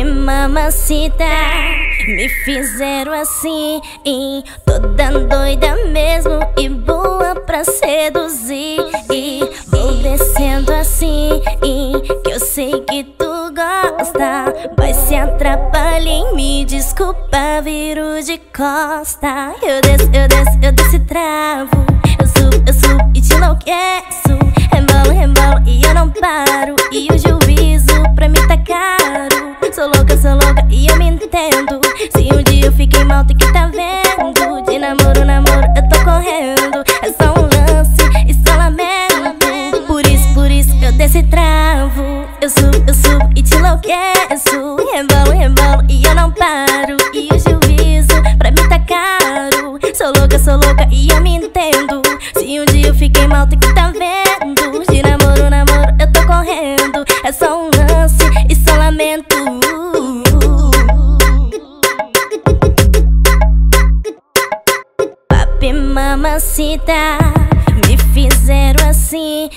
mamacita Me fizeram assim Toda doida mesmo E boa pra seduzir E vou descendo assim Que eu sei que tu gosta Vai se atrapalhar em me Desculpa, viro de costa. Eu desço, eu desço, eu desço e travo Eu subo, eu subo e te enlouqueço Rembolo, rembolo e eu não paro entendo Se um dia eu fiquei mal, tu que tá vendo. De namoro, namoro, eu tô correndo. É só um lance e só lamento Por isso, por isso eu desço e travo. Eu subo, eu subo e te enlouqueço. Rebolo, rebolo e eu não paro. E o juízo pra mim tá caro. Sou louca, sou louca e eu me entendo. Se um dia eu fiquei mal, tu que tá vendo. De namoro, namoro, eu tô correndo. É só um mamacita. Me fizeram assim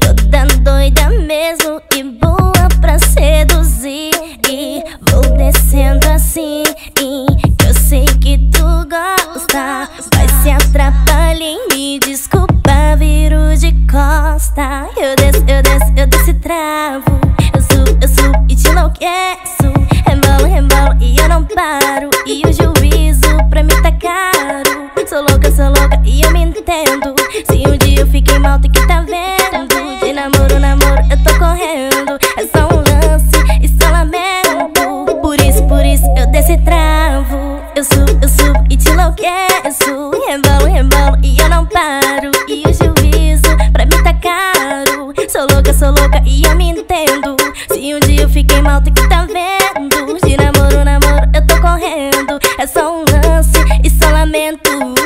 Toda doida mesmo E boa pra seduzir. E vou descendo assim Que eu sei que tu gosta. Vai se atrapalhar em me Desculpa, viro de costa. Eu desço, eu desço, eu desço e travo. Eu subo, eu subo e te enlouqueço. Rembolo, rembolo e eu não paro. E o juízo correndo. Se um dia eu fiquei mal, tem que tá vendo? De namoro, namoro, eu tô correndo. É só um lance e só é lamento. Por isso, por isso, eu desse travo. Eu subo, eu subo e te enlouqueço. Rebolo, rebolo e eu não paro. E o juízo pra mim tá caro. Sou louca, sou louca e eu me entendo. Se um dia eu fiquei mal, tem que tá vendo? De namoro, namoro, eu tô correndo. É só um lance e só é lamento.